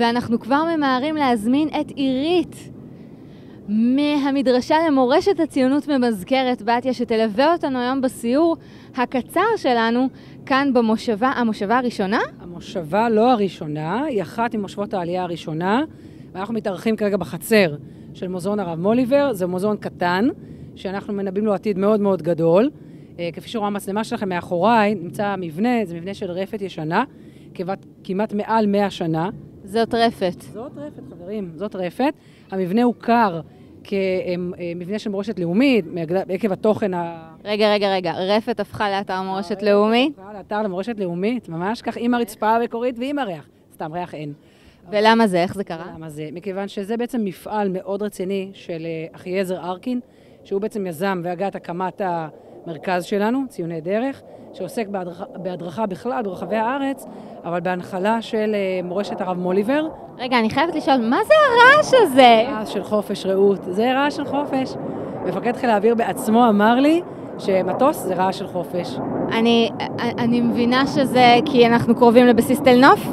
ואנחנו כבר ממהרים להזמין את עירית מהמדרשה למורשת הציונות ממזכרת בתיה, שתלווה אותנו היום בסיור הקצר שלנו כאן במושבה, המושבה הראשונה? המושבה לא הראשונה, היא אחת ממושבות העלייה הראשונה, ואנחנו מתארחים כרגע בחצר של מוזיאון הרב מוליבר, זה מוזיאון קטן, שאנחנו מנבאים לו עתיד מאוד מאוד גדול. אה, כפי שרואה המצלמה שלכם מאחוריי, נמצא מבנה, זה מבנה של רפת ישנה, כמעט, כמעט מעל 100 שנה. זאת רפת. זאת רפת, חברים, זאת רפת. המבנה הוכר כמבנה של מורשת לאומית, עקב התוכן ה... רגע, רגע, רגע, רפת הפכה לאתר מורשת לאומית? הפכה לאתר למורשת לאומית, ממש כך, עם הרצפה המקורית ועם הריח. סתם, ריח אין. ולמה זה? איך זה קרה? למה זה? מכיוון שזה בעצם מפעל מאוד רציני של אה, אחיעזר ארקין, שהוא בעצם יזם והגה את הקמת המרכז שלנו, ציוני דרך, שעוסק בהדרכה, בהדרכה בכלל ברחבי הארץ, אבל בהנחלה של אה, מורשת הרב מוליבר. רגע, אני חייבת לשאול, מה זה הרעש הזה? רעש של חופש, רעות. זה רעש של חופש. מפקד חיל האוויר בעצמו אמר לי שמטוס זה רעש של חופש. אני, אני מבינה שזה כי אנחנו קרובים לבסיס תל נוף?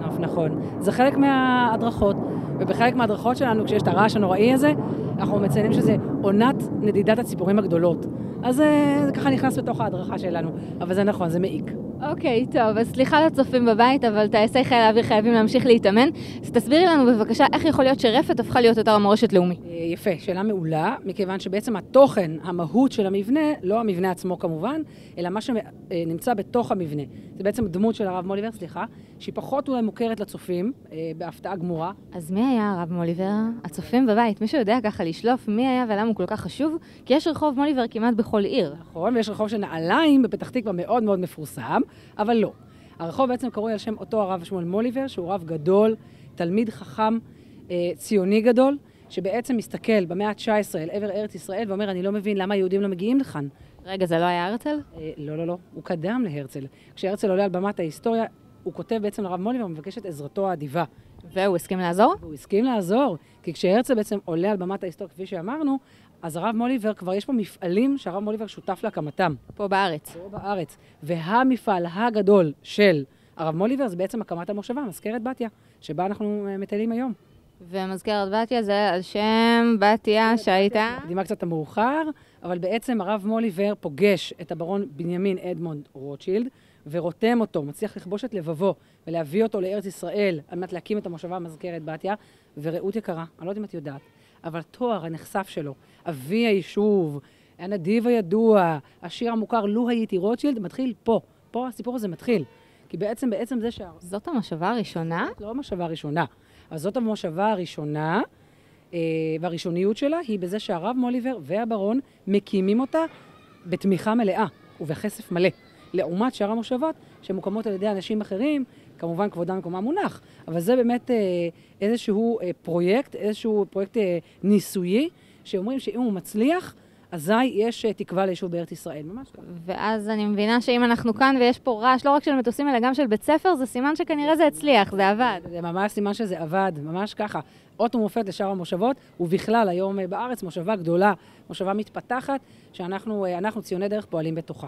נוף, נכון. זה חלק מההדרכות, ובחלק מההדרכות שלנו, כשיש את הרעש הנוראי הזה, אנחנו מציינים שזה עונת נדידת הציפורים הגדולות. אז אה, זה ככה נכנס בתוך ההדרכה שלנו, אבל זה נכון, זה מעיק. אוקיי, okay, טוב, אז סליחה לצופים בבית, אבל טייסי חיל האוויר חייבים להמשיך להתאמן. אז תסבירי לנו בבקשה איך יכול להיות שרפת הפכה להיות אתר המורשת לאומי. אה, יפה, שאלה מעולה, מכיוון שבעצם התוכן, המהות של המבנה, לא המבנה עצמו כמובן, אלא מה שנמצא בתוך המבנה. זה בעצם דמות של הרב מוליבר, סליחה, שהיא פחות אולי מוכרת לצופים, אה, בהפתעה גמורה. אז מי היה הרב מוליבר? הצופים בבית, מישהו יודע ככה לשלוף מי היה ולמה הוא כל כך חשוב? כי יש רחוב מוליבר כמעט בכל עיר. נכון, ויש רחוב של נעליים בפתח תקווה מאוד מאוד מפורסם. אבל לא. הרחוב בעצם קרוי על שם אותו הרב שמואל מוליבר, שהוא רב גדול, תלמיד חכם, אה, ציוני גדול, שבעצם מסתכל במאה ה-19 אל עבר ארץ ישראל ואומר, אני לא מבין למה היהודים לא מגיעים לכאן. רגע, זה לא היה הרצל? אה, לא, לא, לא. הוא קדם להרצל. כשהרצל עולה על במת ההיסטוריה, הוא כותב בעצם לרב מוליבר ומבקש את עזרתו האדיבה. והוא הסכים לעזור? הוא הסכים לעזור, כי כשהרצל בעצם עולה על במת ההיסטוריה, כפי שאמרנו, אז הרב מוליבר, כבר יש פה מפעלים שהרב מוליבר שותף להקמתם. פה בארץ. פה בארץ. והמפעל הגדול של הרב מוליבר זה בעצם הקמת המושבה, מזכרת בתיה, שבה אנחנו אה, מטיילים היום. ומזכרת בתיה זה על שם בתיה שהייתה... קדימה קצת המאוחר, אבל בעצם הרב מוליבר פוגש את הברון בנימין אדמונד רוטשילד, ורותם אותו, מצליח לכבוש את לבבו ולהביא אותו לארץ ישראל על מנת להקים את המושבה מזכרת בתיה, ורעות יקרה, אני לא יודעת אם את יודעת, אבל התואר הנחשף שלו, אבי היישוב, הנדיב הידוע, השיר המוכר, לו הייתי רוטשילד, מתחיל פה. פה הסיפור הזה מתחיל. כי בעצם, בעצם זה שה... זאת המושבה הראשונה? לא המושבה הראשונה. אז זאת המושבה הראשונה, אה, והראשוניות שלה היא בזה שהרב מוליבר והברון מקימים אותה בתמיכה מלאה ובכסף מלא. לעומת שאר המושבות שמוקמות על ידי אנשים אחרים, כמובן כבודם במקומם מונח, אבל זה באמת אה, איזשהו אה, פרויקט, איזשהו פרויקט אה, ניסויי, שאומרים שאם הוא מצליח, אזי יש תקווה ליישוב בארץ ישראל, ממש ככה. ואז אני מבינה שאם אנחנו כאן ויש פה רעש לא רק של מטוסים, אלא גם של בית ספר, זה סימן שכנראה זה הצליח, זה עבד. זה ממש סימן שזה עבד, ממש ככה. אות ומופת לשאר המושבות, ובכלל היום בארץ מושבה גדולה, מושבה מתפתחת, שאנחנו ציוני דרך פועלים בתוכה.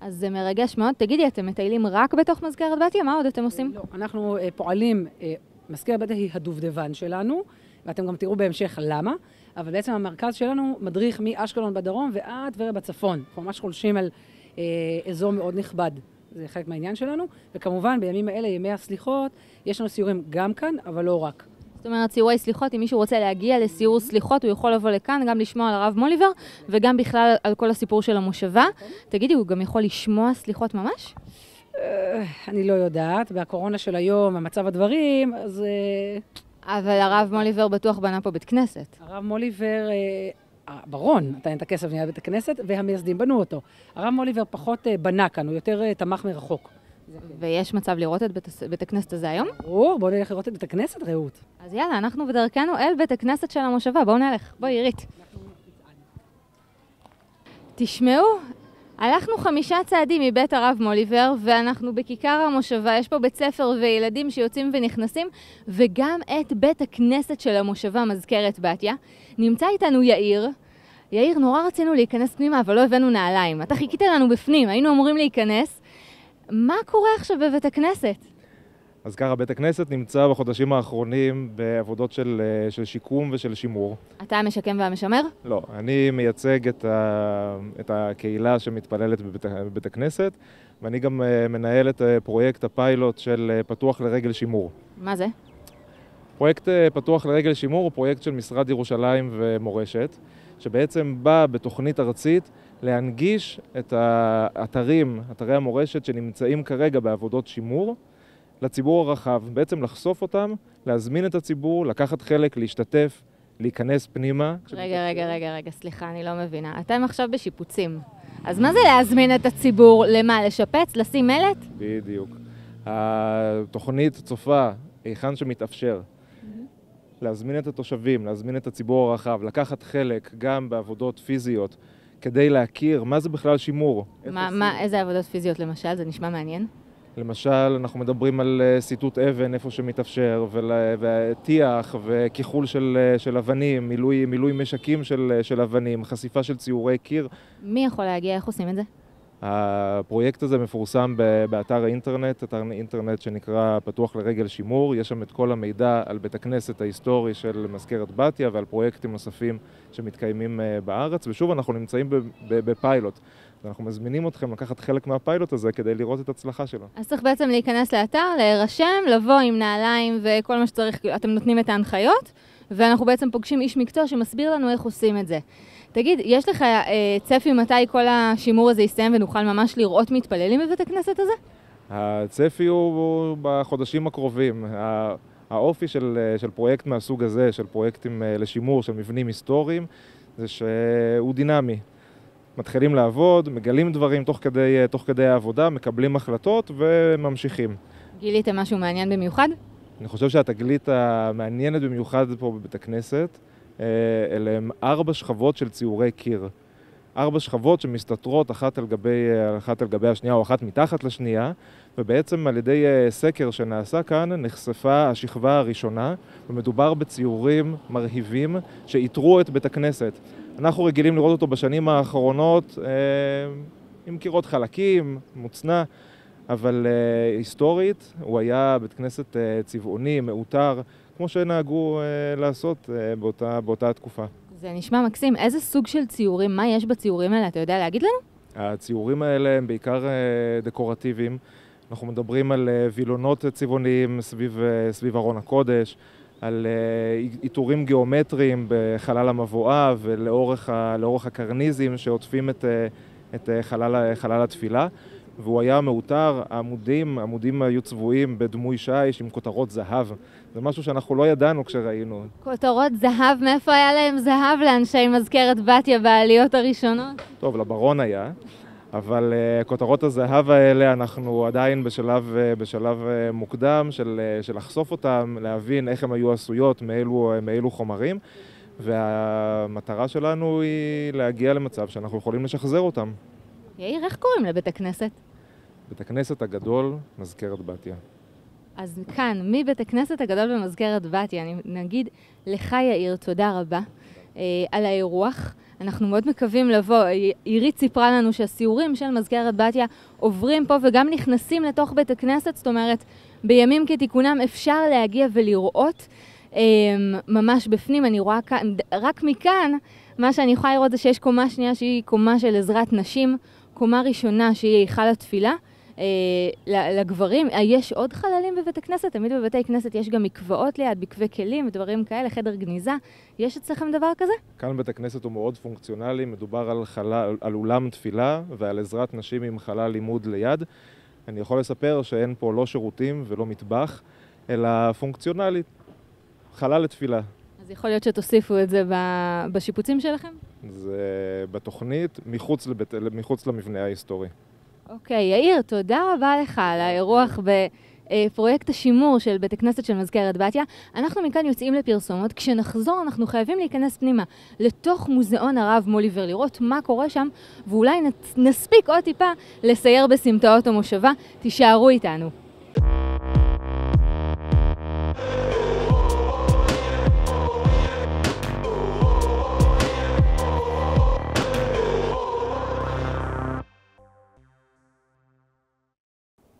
אז זה מרגש מאוד. תגידי, אתם מטיילים רק בתוך מזכרת בתיה? מה עוד אתם עושים? לא, אנחנו uh, פועלים, uh, מזכרת בתיה היא הדובדבן שלנו, ואתם גם תראו בהמשך למה, אבל בעצם המרכז שלנו מדריך מאשקלון בדרום ועד טבריה בצפון. אנחנו ממש חולשים על uh, אזור מאוד נכבד. זה חלק מהעניין שלנו, וכמובן בימים האלה, ימי הסליחות, יש לנו סיורים גם כאן, אבל לא רק. זאת אומרת, סיורי סליחות, אם מישהו רוצה להגיע לסיור סליחות, הוא יכול לבוא לכאן, גם לשמוע על הרב מוליבר, וגם בכלל על כל הסיפור של המושבה. תגידי, הוא גם יכול לשמוע סליחות ממש? אה, אני לא יודעת, והקורונה של היום, המצב הדברים, אז... אה, אבל הרב מוליבר בטוח בנה פה בית כנסת. הרב מוליבר, אה, ברון נתן את הכסף בניית בית הכנסת, והמייסדים בנו אותו. הרב מוליבר פחות בנה כאן, הוא יותר תמך מרחוק. ויש מצב לראות את בית, בית הכנסת הזה היום? ברור, בואו נלך לראות את בית הכנסת, רעות. אז יאללה, אנחנו בדרכנו אל בית הכנסת של המושבה, בואו נלך. בואי, עירית. תשמעו, הלכנו חמישה צעדים מבית הרב מוליבר, ואנחנו בכיכר המושבה, יש פה בית ספר וילדים שיוצאים ונכנסים, וגם את בית הכנסת של המושבה, מזכרת בתיה. נמצא איתנו יאיר. יאיר, נורא רצינו להיכנס פנימה, אבל לא הבאנו נעליים. אתה חיכית לנו בפנים, היינו אמורים להיכנס. מה קורה עכשיו בבית הכנסת? אז ככה, בית הכנסת נמצא בחודשים האחרונים בעבודות של, אה, של שיקום ושל שימור. אתה המשקם והמשמר? לא, אני מייצג את, ה, את הקהילה שמתפללת בבית, בבית הכנסת, ואני גם אה, מנהל את אה, פרויקט הפיילוט של פתוח לרגל שימור. מה זה? פרויקט פתוח לרגל שימור הוא פרויקט של משרד ירושלים ומורשת, שבעצם בא בתוכנית ארצית להנגיש את האתרים, אתרי המורשת שנמצאים כרגע בעבודות שימור, לציבור הרחב, בעצם לחשוף אותם, להזמין את הציבור, לקחת חלק, להשתתף, להיכנס פנימה. רגע, רגע, רגע, רגע, סליחה, אני לא מבינה. אתם עכשיו בשיפוצים. אז מה זה להזמין את הציבור? למה? לשפץ? לשים מלט? בדיוק. התוכנית צופה היכן שמתאפשר. להזמין את התושבים, להזמין את הציבור הרחב, לקחת חלק גם בעבודות פיזיות כדי להכיר מה זה בכלל שימור. מה, מה, איזה עבודות פיזיות למשל? זה נשמע מעניין. למשל, אנחנו מדברים על אה, סיטוט אבן איפה שמתאפשר, וטיח וכיחול של, אה, של אבנים, מילוי, מילוי משקים של, אה, של אבנים, חשיפה של ציורי קיר. מי יכול להגיע? איך עושים את זה? הפרויקט הזה מפורסם באתר האינטרנט, אתר אינטרנט שנקרא פתוח לרגל שימור, יש שם את כל המידע על בית הכנסת ההיסטורי של מזכרת בתיה ועל פרויקטים נוספים שמתקיימים בארץ, ושוב אנחנו נמצאים בפיילוט. ואנחנו מזמינים אתכם לקחת חלק מהפיילוט הזה כדי לראות את ההצלחה שלו. אז צריך בעצם להיכנס לאתר, להירשם, לבוא עם נעליים וכל מה שצריך, אתם נותנים את ההנחיות, ואנחנו בעצם פוגשים איש מקצוע שמסביר לנו איך עושים את זה. תגיד, יש לך אה, צפי מתי כל השימור הזה יסתיים ונוכל ממש לראות מתפללים בבית הכנסת הזה? הצפי הוא בחודשים הקרובים. האופי של, אה, של פרויקט מהסוג הזה, של פרויקטים אה, לשימור, של מבנים היסטוריים, זה שהוא דינמי. מתחילים לעבוד, מגלים דברים תוך כדי, תוך כדי העבודה, מקבלים החלטות וממשיכים. גיליתם משהו מעניין במיוחד? אני חושב שהתגלית המעניינת במיוחד פה בבית הכנסת, אה, אלה הם ארבע שכבות של ציורי קיר. ארבע שכבות שמסתתרות אחת על גבי, אחת על גבי השנייה או אחת מתחת לשנייה, ובעצם על ידי אה, סקר שנעשה כאן נחשפה השכבה הראשונה, ומדובר בציורים מרהיבים שאיתרו את בית הכנסת. אנחנו רגילים לראות אותו בשנים האחרונות אה, עם קירות חלקים, מוצנע, אבל אה, היסטורית הוא היה בית כנסת אה, צבעוני, מעוטר, כמו שנהגו אה, לעשות אה, באותה, באותה תקופה. זה נשמע מקסים. איזה סוג של ציורים, מה יש בציורים האלה? אתה יודע להגיד לנו? הציורים האלה הם בעיקר אה, דקורטיביים. אנחנו מדברים על אה, וילונות צבעוניים סביב, אה, סביב ארון הקודש, על עיטורים גיאומטריים בחלל המבואה ולאורך הקרניזים שעוטפים את, את חלל, חלל התפילה. והוא היה מעוטר, העמודים, העמודים היו צבועים בדמוי שיש עם כותרות זהב. זה משהו שאנחנו לא ידענו כשראינו. כותרות זהב? מאיפה היה להם זהב לאנשי מזכרת בתיה בעליות הראשונות? טוב, לברון היה, אבל uh, כותרות הזהב האלה, אנחנו עדיין בשלב, uh, בשלב uh, מוקדם של, uh, של לחשוף אותם, להבין איך הן היו עשויות, מאילו, מאילו חומרים, והמטרה שלנו היא להגיע למצב שאנחנו יכולים לשחזר אותם. יאיר, איך קוראים לבית הכנסת? בית הכנסת הגדול, מזכרת בתיה. אז כאן, מבית הכנסת הגדול במזכרת בתיה, אני נגיד לך יאיר, תודה רבה אה, על האירוח. אנחנו מאוד מקווים לבוא. עירית סיפרה לנו שהסיורים של מזכרת בתיה עוברים פה וגם נכנסים לתוך בית הכנסת, זאת אומרת, בימים כתיקונם אפשר להגיע ולראות אה, ממש בפנים. אני רואה כאן, רק מכאן, מה שאני יכולה לראות זה שיש קומה שנייה שהיא קומה של עזרת נשים, קומה ראשונה שהיא היכל התפילה. אה, לגברים. אה, יש עוד חללים בבית הכנסת? תמיד בבתי כנסת יש גם מקוואות ליד, מקווה כלים ודברים כאלה, חדר גניזה. יש אצלכם דבר כזה? כאן בית הכנסת הוא מאוד פונקציונלי, מדובר על, חלל, על אולם תפילה ועל עזרת נשים עם חלל לימוד ליד. אני יכול לספר שאין פה לא שירותים ולא מטבח, אלא פונקציונלית, חלל לתפילה. אז יכול להיות שתוסיפו את זה בשיפוצים שלכם? זה בתוכנית, מחוץ, לבית, מחוץ למבנה ההיסטורי. אוקיי, יאיר, תודה רבה לך על האירוח בפרויקט השימור של בית הכנסת של מזכרת בתיה. אנחנו מכאן יוצאים לפרסומות. כשנחזור אנחנו חייבים להיכנס פנימה לתוך מוזיאון הרב מוליבר, לראות מה קורה שם, ואולי נספיק עוד טיפה לסייר בסמטאות המושבה. תישארו איתנו.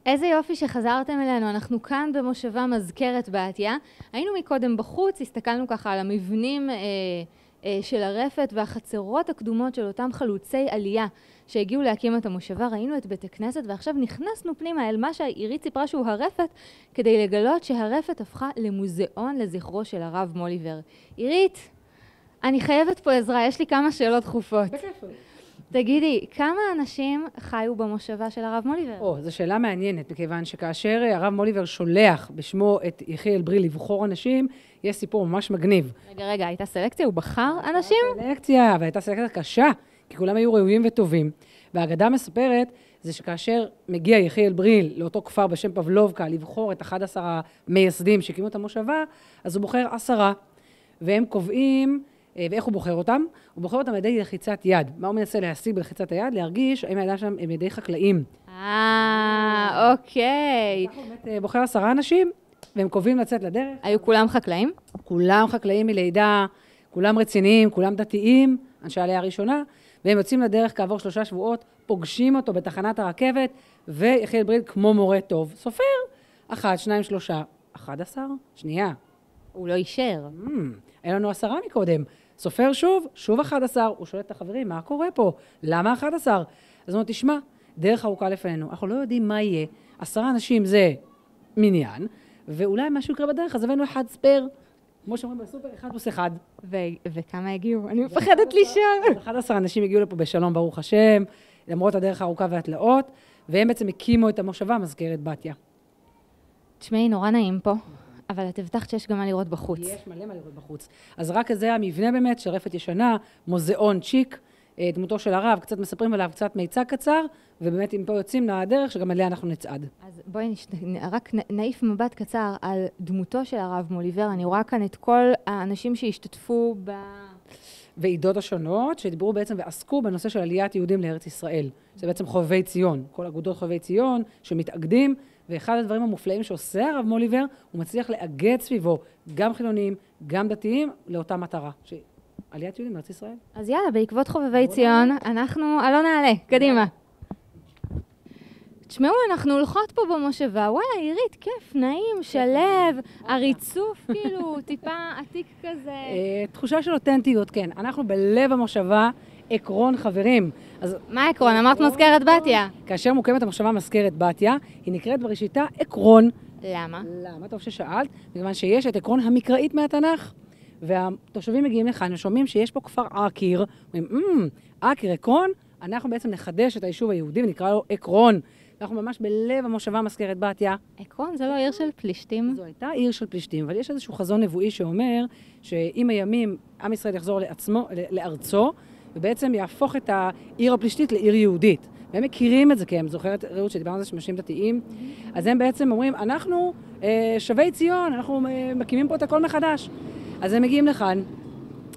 איזה יופי שחזרתם אלינו, אנחנו כאן במושבה מזכרת בתיה. היינו מקודם בחוץ, הסתכלנו ככה על המבנים אה, אה, של הרפת והחצרות הקדומות של אותם חלוצי עלייה שהגיעו להקים את המושבה, ראינו את בית הכנסת ועכשיו נכנסנו פנימה אל מה שעירית סיפרה שהוא הרפת, כדי לגלות שהרפת הפכה למוזיאון לזכרו של הרב מוליבר. עירית, אני חייבת פה עזרה, יש לי כמה שאלות דחופות. בכיף. תגידי, כמה אנשים חיו במושבה של הרב מוליבר? או, זו שאלה מעניינת, מכיוון שכאשר אה, הרב מוליבר שולח בשמו את יחיאל ברי לבחור אנשים, יש סיפור ממש מגניב. רגע, רגע, הייתה סלקציה? הוא בחר אנשים? סלקציה, והייתה סלקציה קשה, כי כולם היו ראויים וטובים. והאגדה מספרת, זה שכאשר מגיע יחיאל בריל לאותו כפר בשם פבלובקה לבחור את 11 המייסדים שהקימו את המושבה, אז הוא בוחר עשרה, והם קובעים, ואיך הוא בוחר אותם? הוא בוחר אותם על ידי לחיצת יד. מה הוא מנסה להשיג בלחיצת היד? להרגיש האם הידיים שלהם הם ידי חקלאים. אה, אוקיי. ככה הוא באמת אה, בוחר עשרה אנשים, והם קובעים לצאת לדרך. היו כולם חקלאים? כולם חקלאים מלידה, כולם רציניים, כולם דתיים, אנשי העלייה הראשונה, והם יוצאים לדרך כעבור שלושה שבועות, פוגשים אותו בתחנת הרכבת, ויחיאל בריל כמו מורה טוב, סופר, אחת, שניים, שלושה, אחד עשר, שנייה. הוא לא אישר. Mm, היה לנו עשרה מקודם. סופר שוב, שוב אחד עשר, הוא שואל את החברים, מה קורה פה? למה אחד עשר? אז הוא אומר, תשמע, דרך ארוכה לפנינו, אנחנו לא יודעים מה יהיה. עשרה אנשים זה מניין, ואולי משהו יקרה בדרך, אז הבאנו אחד ספייר. כמו שאומרים בסופר, אחד פלוס אחד. ו- וכמה הגיעו? אני מפחדת לשאול. 11 אנשים הגיעו לפה בשלום, ברוך השם, למרות הדרך הארוכה והתלאות, והם בעצם הקימו את המושבה מזכרת בתיה. תשמעי, נורא נעים פה, אבל את הבטחת שיש גם מה לראות בחוץ. יש מלא מה לראות בחוץ. אז רק זה המבנה באמת של רפת ישנה, מוזיאון צ'יק, אה, דמותו של הרב, קצת מספרים עליו, קצת מיצג קצר, ובאמת אם פה יוצאים לדרך, שגם עליה אנחנו נצעד. אז בואי נש... רק נעיף מבט קצר על דמותו של הרב מוליבר. אני רואה כאן את כל האנשים שהשתתפו ב... ועידות השונות שדיברו בעצם ועסקו בנושא של עליית יהודים לארץ ישראל. זה בעצם חובבי ציון, כל אגודות חובבי ציון שמתאגדים, ואחד הדברים המופלאים שעושה הרב מוליבר, הוא מצליח לאגד סביבו גם חילונים, גם דתיים, לאותה מטרה, שעליית יהודים לארץ ישראל. אז יאללה, בעקבות חובבי ציון, אנחנו... אלון נעלה, קדימה. תשמעו, אנחנו הולכות פה במושבה, וואלה, עירית, כיף, נעים, שלב, הריצוף כאילו טיפה עתיק כזה. אה, תחושה של אותנטיות, כן. אנחנו בלב המושבה, עקרון חברים. אז מה העקרון? אמרת מזכרת בתיה. כאשר מוקמת המושבה מזכרת בתיה, היא נקראת בראשיתה עקרון. למה? למה? טוב ששאלת, מכיוון שיש את עקרון המקראית מהתנ"ך. והתושבים מגיעים לכאן ושומעים שיש פה כפר עקיר, אומרים, אמ, עקיר, עקרון, אנחנו בעצם נחדש את היישוב היהודי ונקרא לו עקרון. אנחנו ממש בלב המושבה מזכרת בתיה. עקרון זה לא עיר של פלישתים? זו הייתה עיר של פלישתים, אבל יש איזשהו חזון נבואי שאומר שעם הימים עם ישראל יחזור לעצמו, לארצו, ובעצם יהפוך את העיר הפלישתית לעיר יהודית. והם מכירים את זה, כי הם זוכרת, רעות, שדיברנו על זה שהם אנשים דתיים, אז הם בעצם אומרים, אנחנו אה, שבי ציון, אנחנו אה, מקימים פה את הכל מחדש. אז הם מגיעים לכאן,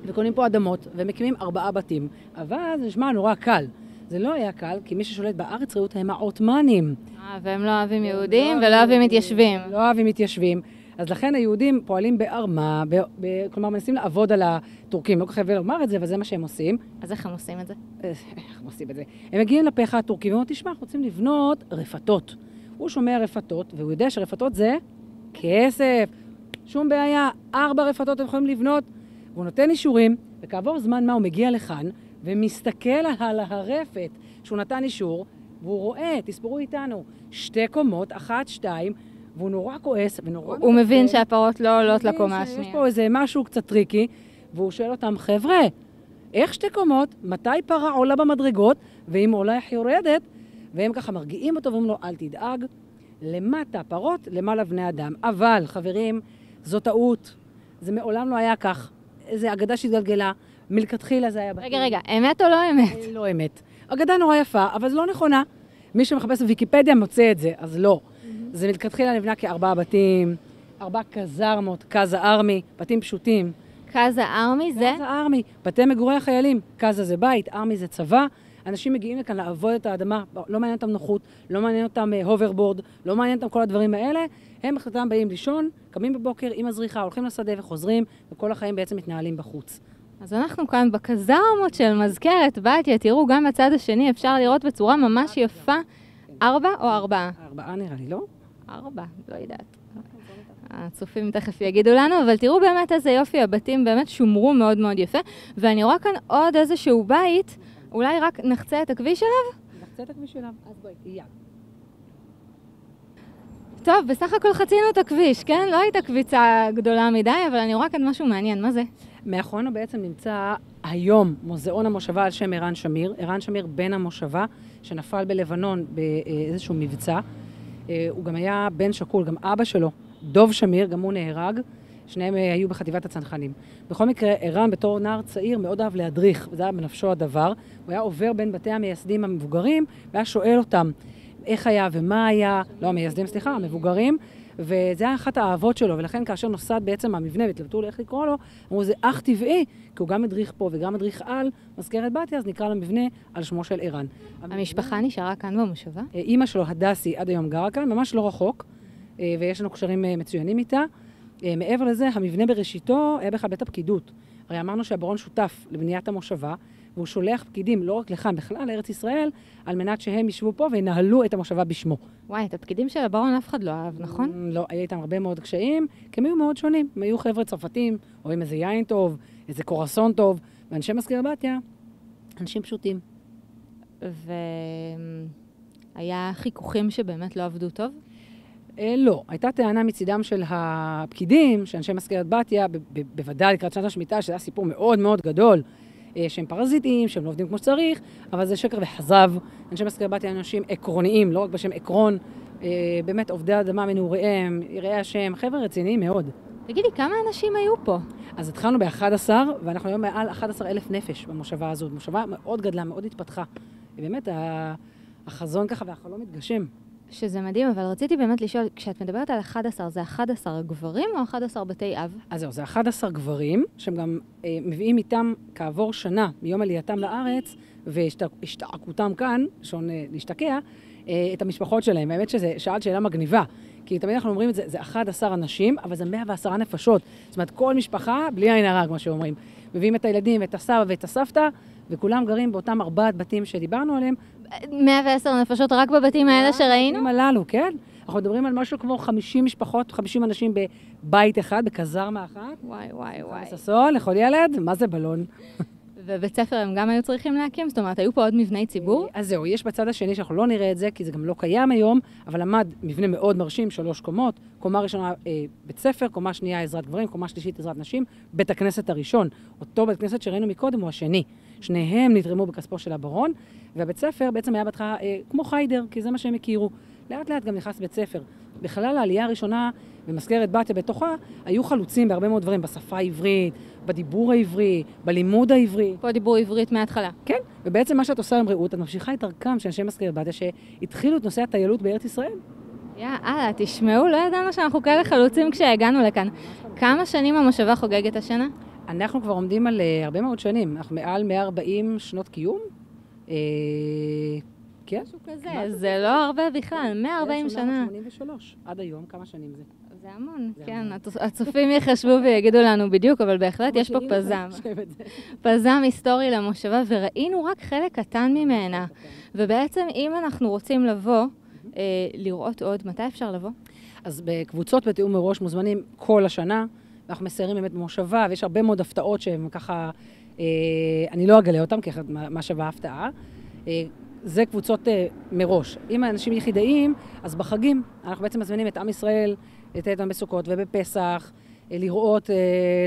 וקונים פה אדמות, ומקימים ארבעה בתים. אבל זה נשמע נורא קל. זה לא היה קל, כי מי ששולט בארץ, רעות, הם העות'מאנים. אה, והם לא אוהבים יהודים ולא אוהבים מתיישבים. לא אוהבים מתיישבים. אז לכן היהודים פועלים בערמה, ב, ב, כלומר מנסים לעבוד על הטורקים. לא כל כך יפה לומר את זה, אבל זה מה שהם עושים. אז איך הם עושים את זה? איך הם עושים את זה? הם מגיעים לפחה הטורקי ואומרים, תשמע, אנחנו רוצים לבנות רפתות. הוא שומע רפתות, והוא יודע שרפתות זה כסף. שום בעיה, ארבע רפתות הם יכולים לבנות. והוא נותן אישורים, וכעבור זמן מה הוא מגיע לכאן, ומסתכל על הרפת שהוא נתן אישור, והוא רואה, תספרו איתנו, שתי קומות, אחת, שתיים, והוא נורא כועס ונורא... הוא מבין שהפרות לא עולות מבין לקומה השנייה. פה איזה משהו קצת טריקי, והוא שואל אותם, חבר'ה, איך שתי קומות, מתי פרה עולה במדרגות, ואם עולה איך יורדת? והם ככה מרגיעים אותו ואומרים לו, אל תדאג, למטה פרות, למעלה בני אדם. אבל, חברים, זו טעות. זה מעולם לא היה כך. איזו אגדה שהתגלגלה, מלכתחילה זה היה... רגע, רגע, אמת או לא אמת? אה, לא אמת. אגדה נורא יפה, אבל זו לא נכונה. מי שמחפש בוויקיפדיה מוצא את זה, אז לא. זה מלכתחילה נבנה כארבעה בתים, ארבע קזרמות, קזה ארמי, בתים פשוטים. קאזה ארמי זה? קזה ארמי, בתי מגורי החיילים. קזה זה בית, ארמי זה צבא. אנשים מגיעים לכאן לעבוד את האדמה, לא מעניין אותם נוחות, לא מעניין אותם הוברבורד, לא מעניין אותם כל הדברים האלה. הם בחלטם באים לישון, קמים בבוקר עם הזריחה, הולכים לשדה וחוזרים, וכל החיים בעצם מתנהלים בחוץ. אז אנחנו כאן בקזרמות של מזכרת בתיה, תראו, גם בצד השני אפשר לראות בצורה ממש יפה ארבע או ארבעה? ארבעה נראה לי, לא? ארבע, לא יודעת. הצופים תכף יגידו לנו, אבל תראו באמת איזה יופי, הבתים באמת שומרו מאוד מאוד יפה. ואני רואה כאן עוד איזשהו בית, אולי רק נחצה את הכביש אליו? נחצה את הכביש אליו. אז בואי, יאללה. טוב, בסך הכל חצינו את הכביש, כן? לא הייתה קביצה גדולה מדי, אבל אני רואה כאן משהו מעניין, מה זה? מאחורינו בעצם נמצא היום מוזיאון המושבה על שם ערן שמיר. ערן שמיר בן המושבה, שנפל בלבנון באיזשהו מבצע. אה, הוא גם היה בן שכול, גם אבא שלו, דוב שמיר, גם הוא נהרג. שניהם אה, היו בחטיבת הצנחנים. בכל מקרה, ערן בתור נער צעיר מאוד אהב להדריך, וזה היה בנפשו הדבר. הוא היה עובר בין בתי המייסדים המבוגרים, והיה שואל אותם איך היה ומה היה, לא המייסדים, סליחה, המבוגרים, וזה היה אחת האהבות שלו, ולכן כאשר נוסד בעצם המבנה והתלבטו לאיך לקרוא לו, אמרו זה אך טבעי, כי הוא גם מדריך פה וגם מדריך על מזכרת בתיה, אז נקרא למבנה על שמו של ערן. המשפחה נשארה כאן במושבה? אה, אימא שלו, הדסי, עד היום גרה כאן, ממש לא רחוק, אה, ויש לנו קשרים אה, מצוינים איתה. מעבר לזה, המבנה בראשיתו היה בכלל בית הפקידות. הרי אמרנו שהברון שותף לבניית המושבה, והוא שולח פקידים, לא רק לכאן, בכלל לארץ ישראל, על מנת שהם ישבו פה וינהלו את המושבה בשמו. וואי, את הפקידים של הברון אף אחד לא אהב, נכון? Mm, לא, היה איתם הרבה מאוד קשיים, כי הם היו מאוד שונים. הם היו חבר'ה צרפתים, אוהבים איזה יין טוב, איזה קורסון טוב, ואנשי מזכיר בתיה, אנשים פשוטים. והיה חיכוכים שבאמת לא עבדו טוב? אה, לא. הייתה טענה מצידם של הפקידים, שאנשי מזכירת בתיה, בוודאי לקראת שנת השמיטה, שזה היה סיפור מאוד מאוד גדול, שהם פרזיטים, שהם לא עובדים כמו שצריך, אבל זה שקר וכזב. אנשי מזכירת בתיה אנשים עקרוניים, לא רק בשם עקרון, אה, באמת עובדי אדמה מנעוריהם, יראי השם, חבר'ה רציניים מאוד. תגידי, כמה אנשים היו פה? אז התחלנו ב-11, ואנחנו היום מעל 11 אלף נפש במושבה הזאת. מושבה מאוד גדלה, מאוד התפתחה. ובאמת, החזון ככה והחלום מתגשם. שזה מדהים, אבל רציתי באמת לשאול, כשאת מדברת על 11, זה 11 גברים או 11 בתי אב? אז זהו, זה 11 גברים, שהם גם אה, מביאים איתם כעבור שנה מיום עלייתם לארץ והשתעקותם כאן, שעון אה, להשתקע, אה, את המשפחות שלהם. האמת ששאלת שאלה מגניבה. כי תמיד אנחנו אומרים את זה, זה 11 אנשים, אבל זה 110 נפשות. זאת אומרת, כל משפחה, בלי עין הרע, כמו שאומרים. מביאים את הילדים, את הסבא ואת הסבתא, וכולם גרים באותם ארבעת בתים שדיברנו עליהם. 110 נפשות רק בבתים האלה שראינו? בבתים הללו, כן. אנחנו מדברים על משהו כמו 50 משפחות, 50 אנשים בבית אחד, בקזרמה אחת. וואי, וואי, וואי. ששון, לכל ילד, מה זה בלון? ובית ספר הם גם היו צריכים להקים? זאת אומרת, היו פה עוד מבני ציבור? אז זהו, יש בצד השני שאנחנו לא נראה את זה, כי זה גם לא קיים היום, אבל עמד מבנה מאוד מרשים, שלוש קומות, קומה ראשונה אה, בית ספר, קומה שנייה עזרת גברים, קומה שלישית עזרת נשים, בית הכנסת הראשון. אותו בית כנסת שראינו מקודם הוא השני. שניהם נתרמו בכספו של הברון, והבית ספר בעצם היה בהתחלה אה, כמו חיידר, כי זה מה שהם הכירו. לאט לאט גם נכנס בית ספר. בכלל העלייה הראשונה במזכרת בתיה בתוכה, היו חלוצים בהרבה מאוד דברים, בשפה העברית, בדיבור העברי, בלימוד העברי. פה דיבור עברית מההתחלה. כן, ובעצם מה שאת עושה עם רעות, את ממשיכה את דרכם של אנשי מזכרת בתיה שהתחילו את נושא הטיילות בארץ ישראל. יאללה, תשמעו, לא ידענו שאנחנו כאלה חלוצים כשהגענו לכאן. כמה שנים המושבה חוגגת השנה? אנחנו כבר עומדים על uh, הרבה מאוד שנים, אנחנו מעל 140 שנות קיום. Uh, כן. משהו כזה, זה לא הרבה בכלל, 140 שנה. 83, עד היום, כמה שנים זה? זה המון, כן. הצופים יחשבו ויגידו לנו בדיוק, אבל בהחלט יש פה פזם. פזם היסטורי למושבה, וראינו רק חלק קטן ממנה. ובעצם, אם אנחנו רוצים לבוא, אה, לראות עוד, מתי אפשר לבוא? אז בקבוצות בתיאום מראש מוזמנים כל השנה. אנחנו מסיירים באמת במושבה, ויש הרבה מאוד הפתעות שהן ככה, אה, אני לא אגלה אותן, כי מה שווה הפתעה. אה, זה קבוצות אה, מראש. אם האנשים יחידאים, אז בחגים אנחנו בעצם מזמינים את עם ישראל, את איתן בסוכות ובפסח, לראות, אה,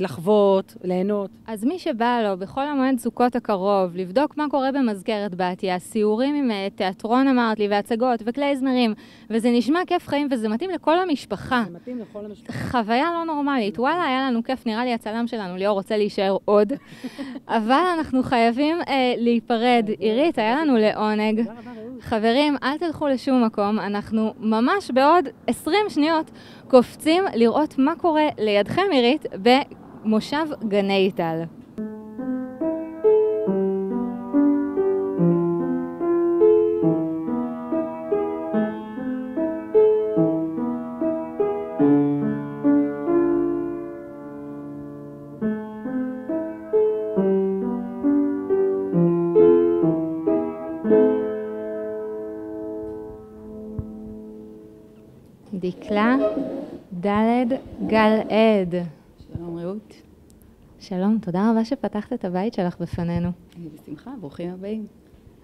לחוות, ליהנות. אז מי שבא לו בכל המועד סוכות הקרוב, לבדוק מה קורה במזכרת בתיה, סיורים עם אה, תיאטרון אמרת לי, והצגות וכלי זמרים, וזה נשמע כיף חיים וזה מתאים לכל המשפחה. זה מתאים לכל המשפחה. חוויה לא נורמלית. וואלה, היה לנו כיף, נראה לי הצלם שלנו, ליאור רוצה להישאר עוד. אבל אנחנו חייבים אה, להיפרד. עירית, היה לנו לעונג. חברים, אל תלכו לשום מקום, אנחנו ממש בעוד 20 שניות קופצים לראות מה קורה לידכם, עירית, במושב גני טל. דקלה, ד' גלעד. שלום רעות. שלום, תודה רבה שפתחת את הבית שלך בפנינו. בשמחה, ברוכים הבאים.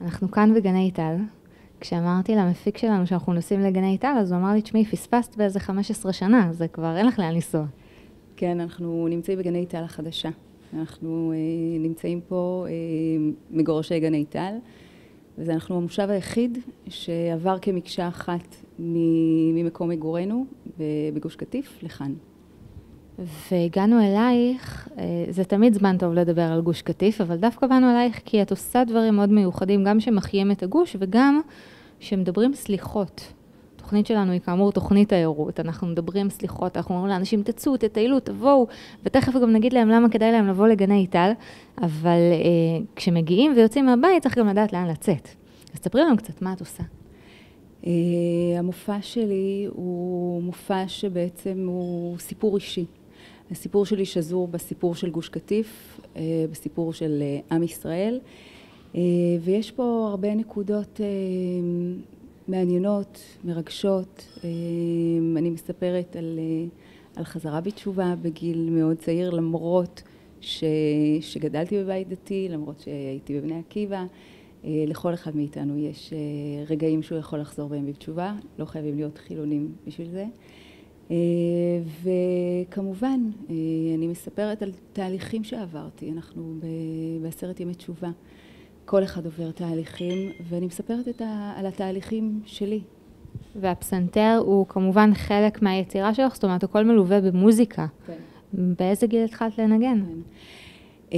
אנחנו כאן בגני טל. כשאמרתי למפיק שלנו שאנחנו נוסעים לגני טל, אז הוא אמר לי, תשמעי, פספסת באיזה 15 שנה, זה כבר אין לך לאן לנסוע. כן, אנחנו נמצאים בגני טל החדשה. אנחנו אה, נמצאים פה אה, מגורשי גני טל, ואנחנו המושב היחיד שעבר כמקשה אחת ממקום מגורנו בגוש קטיף לכאן. והגענו אלייך, אה, זה תמיד זמן טוב לדבר על גוש קטיף, אבל דווקא באנו אלייך כי את עושה דברים מאוד מיוחדים, גם שמחיים את הגוש וגם שמדברים סליחות. התוכנית שלנו היא כאמור תוכנית תיירות, אנחנו מדברים סליחות, אנחנו אומרים לאנשים תצאו, תטיילו, תבואו, ותכף גם נגיד להם למה כדאי להם לבוא לגני איטל, אבל אה, כשמגיעים ויוצאים מהבית צריך גם לדעת לאן לצאת. אז תספרי לנו קצת מה את עושה. Uh, המופע שלי הוא מופע שבעצם הוא סיפור אישי. הסיפור שלי שזור בסיפור של גוש קטיף, uh, בסיפור של uh, עם ישראל, ויש פה הרבה נקודות מעניינות, מרגשות. אני מספרת על, על חזרה בתשובה בגיל מאוד צעיר, למרות ש, שגדלתי בבית דתי, למרות שהייתי בבני עקיבא. אה, לכל אחד מאיתנו יש אה, רגעים שהוא יכול לחזור בהם בתשובה, לא חייבים להיות חילונים בשביל זה. אה, וכמובן, אני מספרת על תהליכים שעברתי, אנחנו בעשרת ימי תשובה. כל אחד עובר תהליכים, ואני מספרת ה, על התהליכים שלי. והפסנתר הוא כמובן חלק מהיצירה שלך, זאת אומרת, הכל מלווה במוזיקה. כן. באיזה גיל התחלת לנגן? כן. Uh,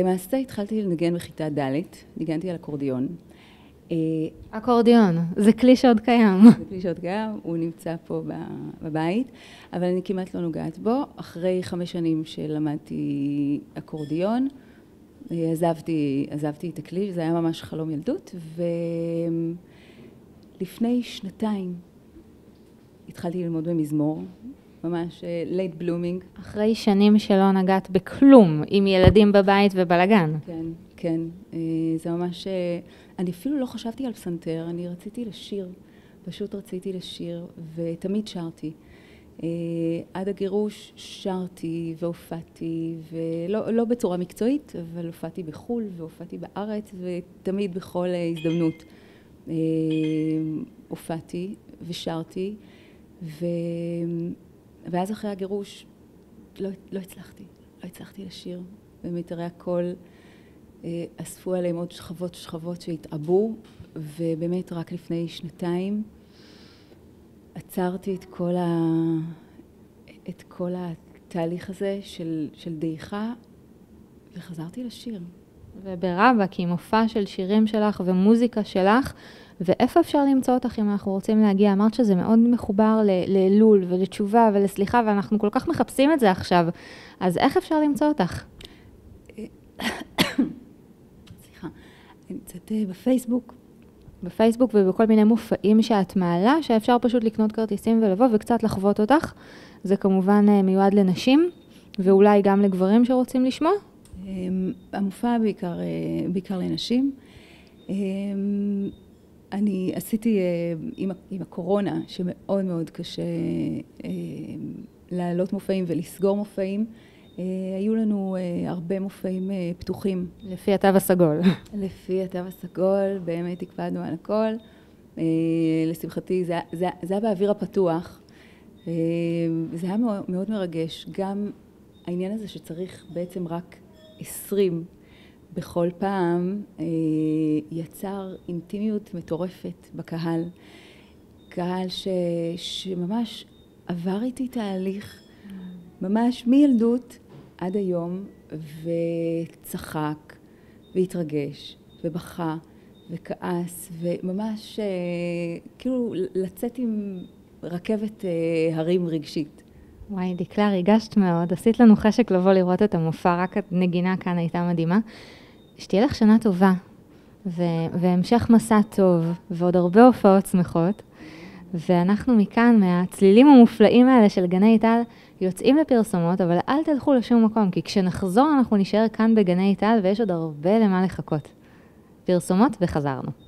למעשה התחלתי לנגן בכיתה ד', ניגנתי על אקורדיון. Uh, אקורדיון, זה כלי שעוד קיים. זה כלי שעוד קיים, הוא נמצא פה בבית, אבל אני כמעט לא נוגעת בו. אחרי חמש שנים שלמדתי אקורדיון, uh, עזבתי, עזבתי את הכלי, זה היה ממש חלום ילדות, ולפני שנתיים התחלתי ללמוד במזמור, ממש late אה, blooming. אחרי שנים שלא נגעת בכלום, עם ילדים בבית ובלאגן. כן, כן. אה, זה ממש... אה, אני אפילו לא חשבתי על פסנתר, אני רציתי לשיר. פשוט רציתי לשיר, ותמיד שרתי. אה, עד הגירוש שרתי והופעתי, ולא לא בצורה מקצועית, אבל הופעתי בחו"ל והופעתי בארץ, ותמיד בכל אה, הזדמנות uh, הופעתי ושרתי. ו... ואז אחרי הגירוש לא, לא הצלחתי, לא הצלחתי לשיר. במיתרי הקול אה, אספו עליהם עוד שכבות שכבות שהתעבו, ובאמת רק לפני שנתיים עצרתי את כל, ה... את כל התהליך הזה של, של דעיכה וחזרתי לשיר. וברבק, עם מופע של שירים שלך ומוזיקה שלך, ואיפה אפשר למצוא אותך אם אנחנו רוצים להגיע? אמרת שזה מאוד מחובר לאלול ולתשובה ולסליחה, ואנחנו כל כך מחפשים את זה עכשיו. אז איך אפשר למצוא אותך? סליחה, אני נמצאת אה, בפייסבוק. בפייסבוק ובכל מיני מופעים שאת מעלה, שאפשר פשוט לקנות כרטיסים ולבוא וקצת לחוות אותך. זה כמובן אה, מיועד לנשים, ואולי גם לגברים שרוצים לשמוע. אמ, המופע בעיקר, אה, בעיקר לנשים. אני עשיתי אה, עם, עם הקורונה, שמאוד מאוד קשה אה, להעלות מופעים ולסגור מופעים, אה, היו לנו הרבה מופעים פתוחים. לפי התו הסגול. לפי התו הסגול, באמת הקפדנו על הכל. לשמחתי זה, זה, זה היה באוויר הפתוח, זה היה מאוד, מאוד מרגש. גם העניין הזה שצריך בעצם רק עשרים בכל פעם אה, יצר אינטימיות מטורפת בקהל. קהל ש, שממש עבר איתי תהליך, ממש מילדות עד היום, וצחק, והתרגש, ובכה, וכעס, וממש אה, כאילו לצאת עם רכבת אה, הרים רגשית. וואי, דקלה, ריגשת מאוד. עשית לנו חשק לבוא לראות את המופע, רק הנגינה כאן הייתה מדהימה. שתהיה לך שנה טובה, ו- והמשך מסע טוב, ועוד הרבה הופעות שמחות. ואנחנו מכאן, מהצלילים המופלאים האלה של גני טל, יוצאים לפרסומות, אבל אל תלכו לשום מקום, כי כשנחזור אנחנו נשאר כאן בגני טל, ויש עוד הרבה למה לחכות. פרסומות וחזרנו.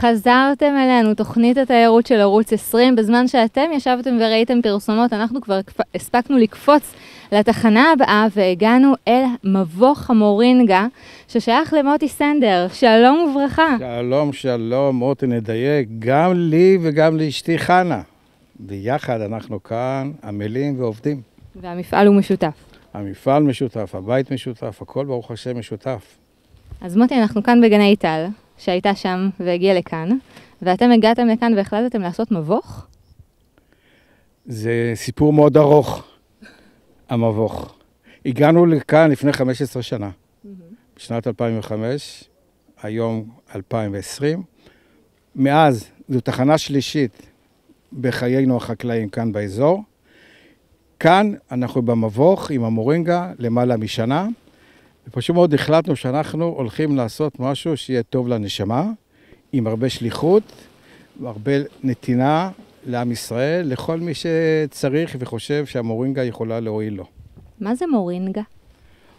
חזרתם אלינו, תוכנית התיירות של ערוץ 20. בזמן שאתם ישבתם וראיתם פרסומות, אנחנו כבר הספקנו לקפוץ לתחנה הבאה והגענו אל מבוך המורינגה, ששייך למוטי סנדר. שלום וברכה. שלום, שלום, מוטי, נדייק, גם לי וגם לאשתי חנה. ביחד אנחנו כאן עמלים ועובדים. והמפעל הוא משותף. המפעל משותף, הבית משותף, הכל ברוך השם משותף. אז מוטי, אנחנו כאן בגני טל, שהייתה שם והגיעה לכאן, ואתם הגעתם לכאן והחלטתם לעשות מבוך? זה סיפור מאוד ארוך, המבוך. הגענו לכאן לפני 15 שנה, בשנת 2005, היום 2020. מאז, זו תחנה שלישית בחיינו החקלאיים כאן באזור. כאן אנחנו במבוך עם המורינגה למעלה משנה, ופשוט מאוד החלטנו שאנחנו הולכים לעשות משהו שיהיה טוב לנשמה, עם הרבה שליחות והרבה נתינה לעם ישראל, לכל מי שצריך וחושב שהמורינגה יכולה להועיל לו. מה זה מורינגה?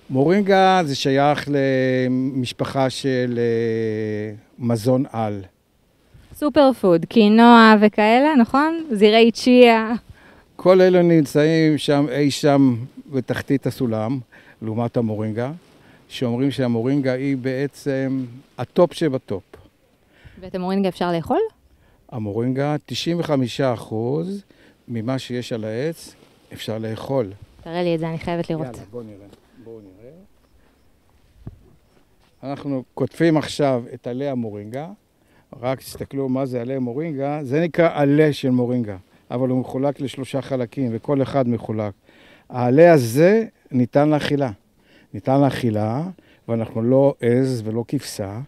מורינגה זה שייך למשפחה של אה, מזון על. super food, קינוע וכאלה, נכון? זירי צ'יה. כל אלו נמצאים שם אי שם בתחתית הסולם, לעומת המורינגה, שאומרים שהמורינגה היא בעצם הטופ שבטופ. ואת המורינגה אפשר לאכול? המורינגה, 95 אחוז ממה שיש על העץ אפשר לאכול. תראה לי את זה, אני חייבת לראות. יאללה, בואו נראה. בואו נראה. אנחנו כותבים עכשיו את עלי המורינגה. רק תסתכלו מה זה עלי מורינגה. זה נקרא עלה של מורינגה, אבל הוא מחולק לשלושה חלקים, וכל אחד מחולק. העלה הזה ניתן לאכילה. ניתן לאכילה, ואנחנו לא עז ולא כבשה,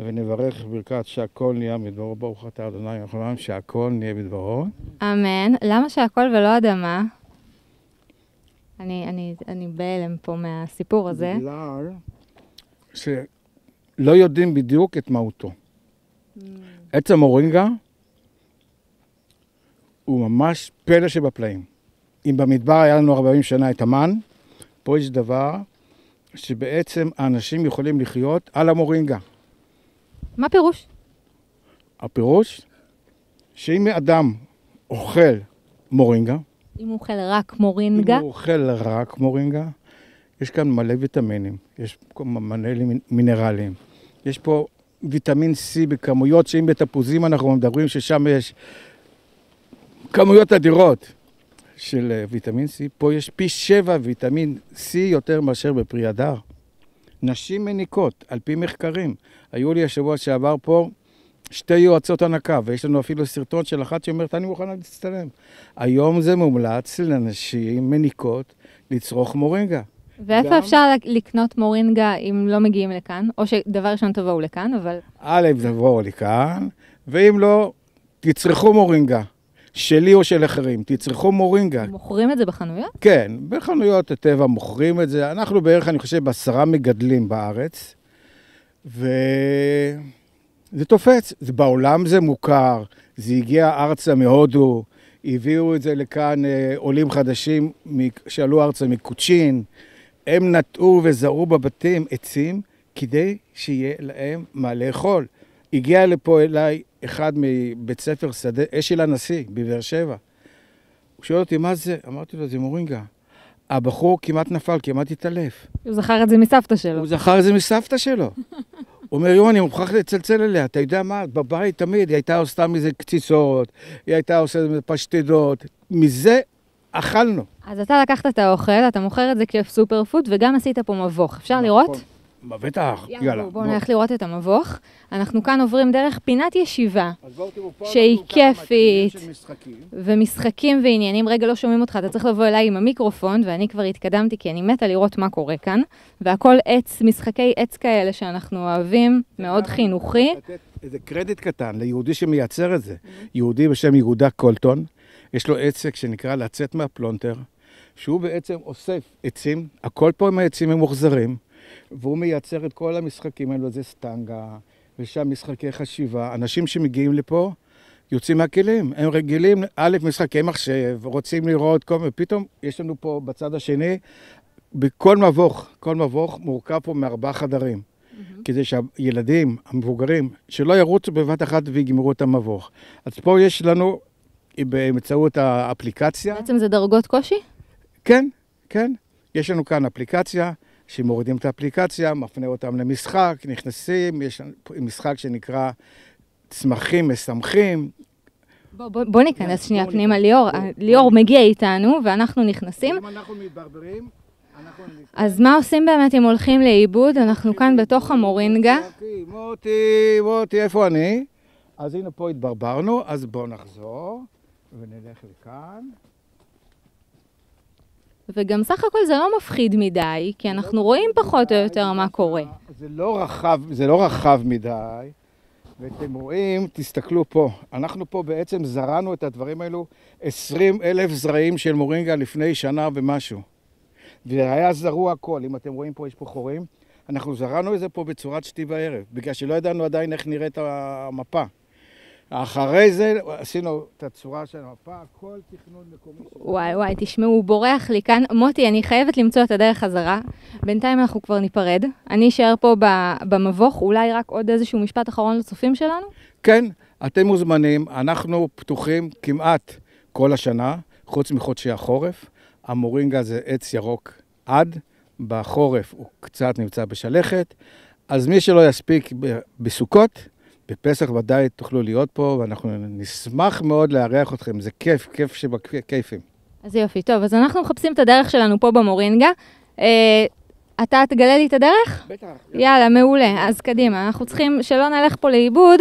ונברך ברכת שהכל נהיה בדברו, ברוך אתה אדוני יחולם, שהכל נהיה בדברו. אמן. למה שהכל ולא אדמה? אני, אני, אני בהלם פה מהסיפור הזה. בגלל שלא יודעים בדיוק את מהותו. עץ המורינגה הוא ממש פלא שבפלאים. אם במדבר היה לנו 40 שנה את המן, פה יש דבר שבעצם האנשים יכולים לחיות על המורינגה. מה פירוש? הפירוש, שאם אדם אוכל מורינגה, אם הוא אוכל רק מורינגה, אם הוא אוכל רק מורינגה, יש כאן מלא ויטמינים, יש פה מלא מינרלים. יש פה ויטמין C בכמויות שאם בתפוזים אנחנו מדברים ששם יש כמויות אדירות של אה, ויטמין C, פה יש פי שבע ויטמין C יותר מאשר בפרי הדר. נשים מניקות, על פי מחקרים. היו לי השבוע שעבר פה שתי יועצות הנקה, ויש לנו אפילו סרטון של אחת שאומרת, אני מוכנה להצטלם. היום זה מומלץ לנשים מניקות לצרוך מורינגה. ואיפה גם- אפשר לקנות מורינגה אם לא מגיעים לכאן? או שדבר ראשון תבואו לכאן, אבל... א', תבואו לכאן, ואם לא, תצרכו מורינגה. שלי או של אחרים, תצרכו מורינגה. מוכרים את זה בחנויות? כן, בחנויות הטבע מוכרים את זה. אנחנו בערך, אני חושב, בעשרה מגדלים בארץ, וזה תופס. זה, בעולם זה מוכר, זה הגיע ארצה מהודו, הביאו את זה לכאן אה, עולים חדשים שעלו ארצה מקוצ'ין. הם נטעו וזרעו בבתים עצים כדי שיהיה להם מה לאכול. הגיע לפה אליי אחד מבית ספר שדה, אשל הנשיא, בבאר שבע. הוא שואל אותי, מה זה? אמרתי לו, זה מורינגה. הבחור כמעט נפל, כמעט התעלף. הוא זכר את זה מסבתא שלו. הוא זכר את זה מסבתא שלו. הוא אומר, יום, אני מוכרח לצלצל אליה, אתה יודע מה, בבית תמיד, היא הייתה עושה מזה קציצות, היא הייתה עושה מזה פשטדות, מזה אכלנו. אז אתה לקחת את האוכל, אתה מוכר את זה כסופר פוד, וגם עשית פה מבוך. אפשר לראות? בטח, יאללה, יאללה. בואו בוא נלך לראות את המבוך. אנחנו כאן עוברים דרך פינת ישיבה, שהיא כיפית. ומשחקים ועניינים. רגע, לא שומעים אותך, אתה צריך לבוא אליי עם המיקרופון, ואני כבר התקדמתי כי אני מתה לראות מה קורה כאן. והכל עץ, משחקי עץ כאלה שאנחנו אוהבים, מאוד חינוכי. איזה קרדיט קטן ליהודי שמייצר את זה. יהודי בשם יהודה קולטון, יש לו עסק שנקרא לצאת מהפלונטר, שהוא בעצם אוסף עצים, הכל פה עם העצים ממוחזרים, והוא מייצר את כל המשחקים האלו, זה סטנגה, ושם משחקי חשיבה. אנשים שמגיעים לפה יוצאים מהכלים, הם רגילים, א', משחקי מחשב, רוצים לראות כל מיני, פתאום יש לנו פה בצד השני, בכל מבוך, כל מבוך מורכב פה מארבעה חדרים. כדי שהילדים, המבוגרים, שלא ירוצו בבת אחת ויגמרו את המבוך. אז פה יש לנו, באמצעות האפליקציה, בעצם זה דרגות קושי? כן, כן, יש לנו כאן אפליקציה, שמורידים את האפליקציה, מפנה אותם למשחק, נכנסים, יש משחק שנקרא צמחים משמחים. בוא, בוא, בוא ניכנס שנייה בוא פנימה. ליאור. בוא. ליאור מגיע איתנו ואנחנו נכנסים. אם אנחנו מתברברים, אנחנו... אז מה עושים באמת אם הולכים לאיבוד? אנחנו כאן בתוך המורינגה. מוטי, מוטי, איפה אני? אז הנה פה התברברנו, אז בואו נחזור ונלך לכאן. וגם סך הכל זה לא מפחיד מדי, כי אנחנו רואים פחות או יותר מה קורה. זה לא רחב, זה לא רחב מדי, ואתם רואים, תסתכלו פה, אנחנו פה בעצם זרענו את הדברים האלו 20 אלף זרעים של מורינגה לפני שנה ומשהו. והיה זרוע הכל, אם אתם רואים פה, יש פה חורים. אנחנו זרענו את זה פה בצורת שתי וערב, בגלל שלא ידענו עדיין איך נראית המפה. אחרי זה עשינו את הצורה של המפה, כל תכנון מקומי. וואי וואי, תשמעו, הוא בורח לי כאן. מוטי, אני חייבת למצוא את הדרך חזרה. בינתיים אנחנו כבר ניפרד. אני אשאר פה במבוך, אולי רק עוד איזשהו משפט אחרון לצופים שלנו? כן, אתם מוזמנים, אנחנו פתוחים כמעט כל השנה, חוץ מחודשי החורף. המורינגה זה עץ ירוק עד, בחורף הוא קצת נמצא בשלכת, אז מי שלא יספיק בסוכות, בפסח ודאי תוכלו להיות פה, ואנחנו נשמח מאוד לארח אתכם, זה כיף, כיף שבכיפים. אז יופי, טוב, אז אנחנו מחפשים את הדרך שלנו פה במורינגה. אה, אתה תגלה לי את הדרך? בטח. יאללה, מעולה. אז קדימה, אנחנו צריכים שלא נלך פה לאיבוד.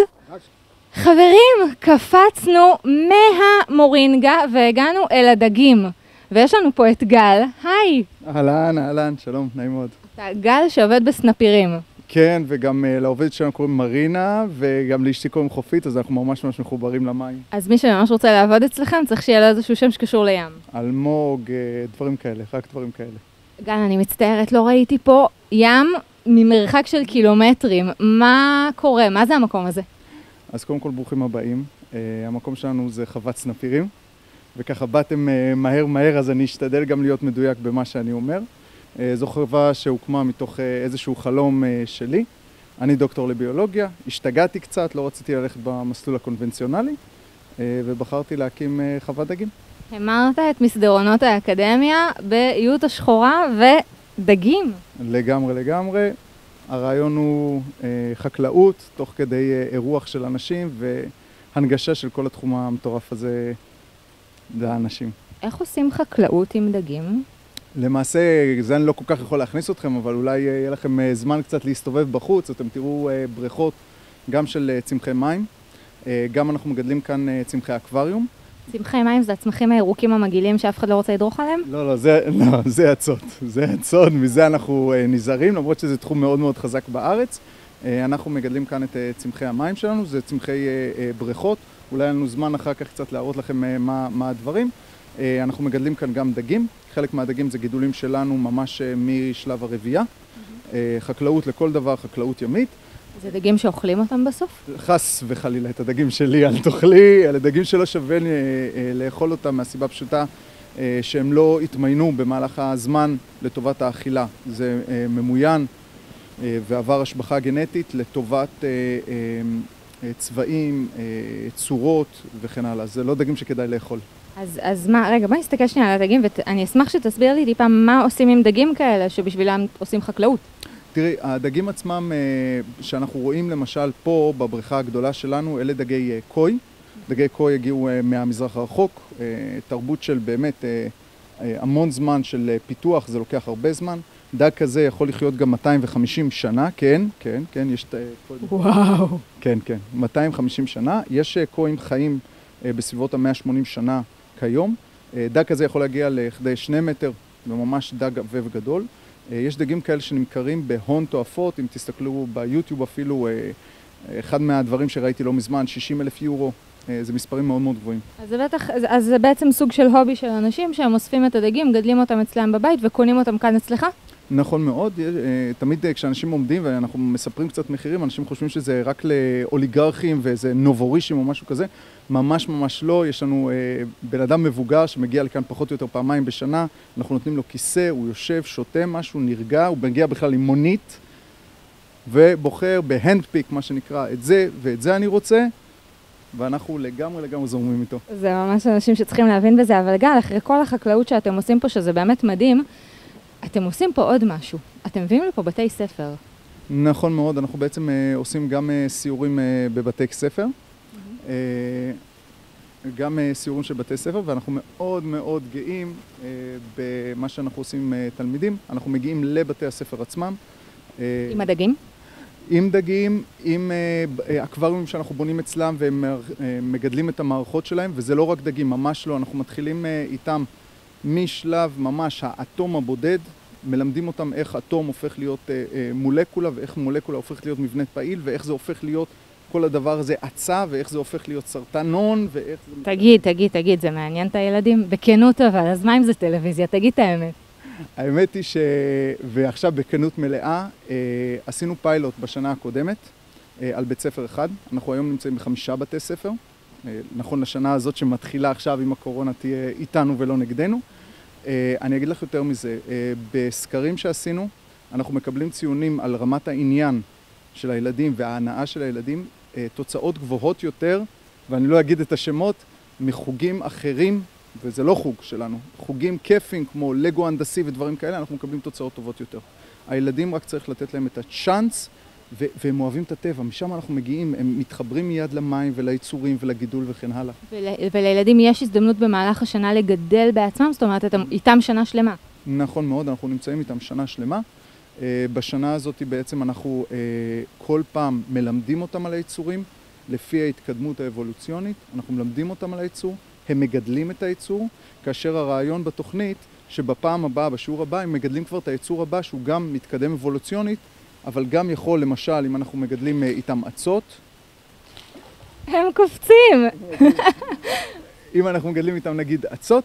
חברים, קפצנו מהמורינגה והגענו אל הדגים. ויש לנו פה את גל. היי! אהלן, אהלן, שלום, נעים מאוד. אתה גל שעובד בסנפירים. כן, וגם uh, לעובדת שלנו קוראים מרינה, וגם לאשתי קוראים חופית, אז אנחנו ממש ממש מחוברים למים. אז מי שממש רוצה לעבוד אצלכם, צריך שיהיה לו איזשהו שם שקשור לים. אלמוג, uh, דברים כאלה, רק דברים כאלה. גל, אני מצטערת, לא ראיתי פה ים ממרחק של קילומטרים. מה קורה? מה זה המקום הזה? אז קודם כל, ברוכים הבאים. Uh, המקום שלנו זה חוות סנפירים, וככה באתם uh, מהר מהר, אז אני אשתדל גם להיות מדויק במה שאני אומר. Uh, זו חווה שהוקמה מתוך uh, איזשהו חלום uh, שלי. אני דוקטור לביולוגיה, השתגעתי קצת, לא רציתי ללכת במסלול הקונבנציונלי, ובחרתי להקים חוות דגים. המרת את מסדרונות האקדמיה באיות השחורה ודגים. לגמרי לגמרי. הרעיון הוא אה, חקלאות, תוך כדי אה, אירוח של אנשים והנגשה של כל התחום המטורף הזה לאנשים. איך עושים חקלאות עם דגים? למעשה, זה אני לא כל כך יכול להכניס אתכם, אבל אולי אה, יהיה לכם אה, זמן קצת להסתובב בחוץ, אתם תראו אה, בריכות גם של צמחי מים, גם אנחנו מגדלים כאן צמחי אקווריום. צמחי מים זה הצמחים הירוקים המגעילים שאף אחד לא רוצה לדרוך עליהם? לא, לא, זה, לא, זה הצוד. זה הצוד, מזה אנחנו נזהרים, למרות שזה תחום מאוד מאוד חזק בארץ. אנחנו מגדלים כאן את צמחי המים שלנו, זה צמחי בריכות. אולי היה לנו זמן אחר כך קצת להראות לכם מה, מה הדברים. אה, אנחנו מגדלים כאן גם דגים. חלק מהדגים זה גידולים שלנו ממש אה, משלב הרבייה. אה, חקלאות לכל דבר, חקלאות ימית. זה דגים שאוכלים אותם בסוף? חס וחלילה את הדגים שלי אל תאכלי, אלה דגים שלא שווה לאכול אותם מהסיבה פשוטה אה, שהם לא התמיינו במהלך הזמן לטובת האכילה. זה ממוין ועבר השבחה גנטית לטובת צבעים, צורות וכן הלאה. זה לא דגים שכדאי לאכול. אז, אז מה, רגע, בוא נסתכל שנייה על הדגים, ואני אשמח שתסביר לי טיפה מה עושים עם דגים כאלה שבשבילם עושים חקלאות. תראי, הדגים עצמם אה, שאנחנו רואים למשל פה בבריכה הגדולה שלנו, אלה דגי אה, קוי. דגי קוי הגיעו אה, מהמזרח הרחוק, אה, תרבות של באמת אה, אה, המון זמן של אה, פיתוח, זה לוקח הרבה זמן. דג כזה יכול לחיות גם 250 שנה, כן, כן, כן, יש את... אה, וואו. כן, כן, 250 שנה. יש אה, קויים חיים אה, בסביבות ה-180 שנה כיום. אה, דג כזה יכול להגיע לכדי שני מטר, וממש דג עבה וגדול. אה, יש דגים כאלה שנמכרים בהון תועפות, אם תסתכלו ביוטיוב אפילו, אה, אחד מהדברים שראיתי לא מזמן, 60 אלף יורו, זה מספרים מאוד מאוד גבוהים. אז זה בטח, אז זה בעצם סוג של הובי של אנשים שהם אוספים את הדגים, גדלים אותם אצלם בבית וקונים אותם כאן אצלך? נכון מאוד, אה, תמיד אה, כשאנשים עומדים ואנחנו מספרים קצת מחירים, אנשים חושבים שזה רק לאוליגרכים ואיזה נובורישים או משהו כזה, ממש ממש לא, יש לנו אה, בן אדם מבוגר שמגיע לכאן פחות או יותר פעמיים בשנה, אנחנו נותנים לו כיסא, הוא יושב, שותה משהו, נרגע, הוא מגיע בכלל עם מונית, ובוחר בהנדפיק, מה שנקרא, את זה ואת זה אני רוצה, ואנחנו לגמרי לגמרי זורמים איתו. זה ממש אנשים שצריכים להבין בזה, אבל גל, אחרי כל החקלאות שאתם עושים פה, שזה באמת מדהים, אתם עושים פה עוד משהו. אתם מביאים לפה בתי ספר. נכון מאוד, אנחנו בעצם אה, עושים גם אה, סיורים אה, בבתי ספר, אה, גם אה, סיורים של בתי ספר, ואנחנו מאוד מאוד גאים אה, במה שאנחנו עושים עם אה, תלמידים. אנחנו מגיעים לבתי הספר עצמם. אה, עם הדגים? עם דגים, עם אה, אקווריומים שאנחנו בונים אצלם והם אה, מגדלים את המערכות שלהם, וזה לא רק דגים, ממש לא, אנחנו מתחילים אה, איתם משלב ממש האטום הבודד, מלמדים אותם איך אטום הופך להיות אה, אה, מולקולה ואיך מולקולה הופכת להיות מבנה פעיל ואיך זה הופך להיות כל הדבר הזה עצה ואיך זה הופך להיות סרטנון ואיך זה... תגיד, תגיד, תגיד, זה מעניין את הילדים? בכנות אבל, אז מה אם זה טלוויזיה? תגיד את האמת. האמת היא ש... ועכשיו בכנות מלאה, אה, עשינו פיילוט בשנה הקודמת אה, על בית ספר אחד. אנחנו היום נמצאים בחמישה בתי ספר. אה, נכון לשנה הזאת שמתחילה עכשיו אם הקורונה תהיה איתנו ולא נגדנו. אה, אני אגיד לך יותר מזה, אה, בסקרים שעשינו, אנחנו מקבלים ציונים על רמת העניין של הילדים וההנאה של הילדים, תוצאות גבוהות יותר, ואני לא אגיד את השמות, מחוגים אחרים וזה לא חוג שלנו, חוגים כיפים כמו לגו הנדסי ודברים כאלה, אנחנו מקבלים תוצאות טובות יותר. הילדים רק צריך לתת להם את הצ'אנס, ו- והם אוהבים את הטבע, משם אנחנו מגיעים, הם מתחברים מיד למים וליצורים ולגידול וכן הלאה. ול, ולילדים יש הזדמנות במהלך השנה לגדל בעצמם? זאת אומרת, אתם איתם שנה שלמה. נכון מאוד, אנחנו נמצאים איתם שנה שלמה. אה, בשנה הזאת בעצם אנחנו אה, כל פעם מלמדים אותם על היצורים, לפי ההתקדמות האבולוציונית, אנחנו מלמדים אותם על היצור, הם מגדלים את היצור, כאשר הרעיון בתוכנית, שבפעם הבאה, בשיעור הבא, הם מגדלים כבר את היצור הבא, שהוא גם מתקדם אבולוציונית, אבל גם יכול, למשל, אם אנחנו מגדלים אה, איתם אצות, הם קופצים! אם אנחנו מגדלים איתם נגיד אצות,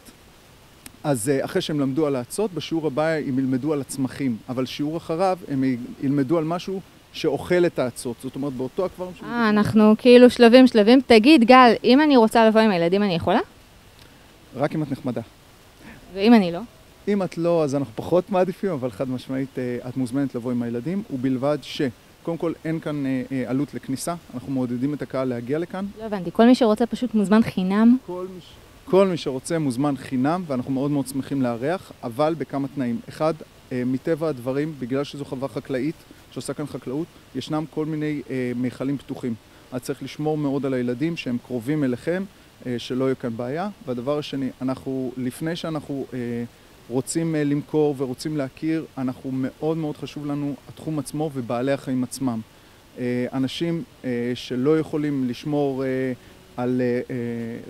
אז אה, אחרי שהם למדו על האצות, בשיעור הבא הם ילמדו על הצמחים, אבל שיעור אחריו הם ילמדו על משהו שאוכל את האצות, זאת אומרת באותו אקווריום אה, אנחנו כאילו שלבים שלבים. תגיד, גל, אם אני רוצה לבוא עם הילדים, אני יכולה? רק אם את נחמדה. ואם אני לא? אם את לא, אז אנחנו פחות מעדיפים, אבל חד משמעית אה, את מוזמנת לבוא עם הילדים, ובלבד ש... קודם כל אין כאן אה, אה, עלות לכניסה, אנחנו מעודדים את הקהל להגיע לכאן. לא הבנתי. כל מי שרוצה פשוט מוזמן חינם? כל מי. כל מי שרוצה מוזמן חינם, ואנחנו מאוד מאוד שמחים לארח, אבל בכמה תנאים. אחד, אה, מטבע הדברים, בגלל שזו חברה חקלאית שעושה כאן חקלאות, ישנם כל מיני אה, מיכלים פתוחים. אז צריך לשמור מאוד על הילדים שהם קרובים אליכם, אה, שלא יהיה כאן בעיה. והדבר השני, אנחנו, לפני שאנחנו אה, רוצים אה, למכור ורוצים להכיר, אנחנו מאוד מאוד חשוב לנו התחום עצמו ובעלי החיים עצמם. אה, אנשים אה, שלא יכולים לשמור על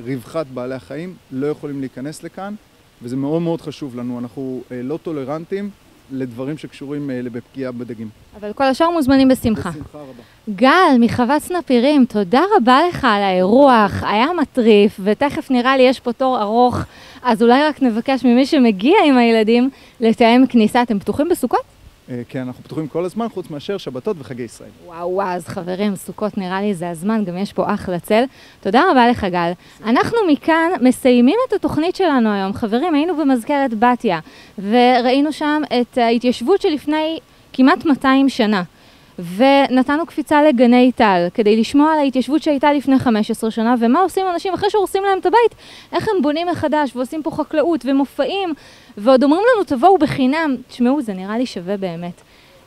רווחת בעלי החיים לא יכולים להיכנס לכאן, וזה מאוד מאוד חשוב לנו. אנחנו לא טולרנטים לדברים שקשורים אה, בפגיעה בדגים. אבל כל השאר מוזמנים בשמחה. בשמחה רבה. גל, מחוות סנפירים, תודה רבה לך על האירוח, היה מטריף, ותכף נראה לי יש פה תור ארוך, אז אולי רק נבקש ממי שמגיע עם הילדים לתאם כניסה. אתם פתוחים בסוכות? אה, כן, אנחנו פתוחים כל הזמן, חוץ מאשר שבתות וחגי ישראל. וואו וואו, אז חברים, סוכות נראה לי זה הזמן, גם יש פה אחלה צל. תודה רבה לך, גל. אנחנו מכאן מסיימים את התוכנית שלנו היום. חברים, היינו במזכרת בתיה, וראינו שם את ההתיישבות שלפני כמעט 200 שנה. ונתנו קפיצה לגני טל, כדי לשמוע על ההתיישבות שהייתה לפני 15 שנה, ומה עושים אנשים אחרי שהורסים להם את הבית, איך הם בונים מחדש, ועושים פה חקלאות, ומופעים, ועוד אומרים לנו, תבואו בחינם. תשמעו, זה נראה לי שווה באמת.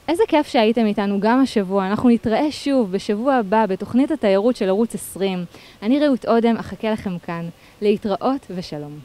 איזה כיף שהייתם איתנו גם השבוע. אנחנו נתראה שוב בשבוע הבא בתוכנית התיירות של ערוץ 20. אני רעות אודם, אחכה לכם כאן. להתראות ושלום.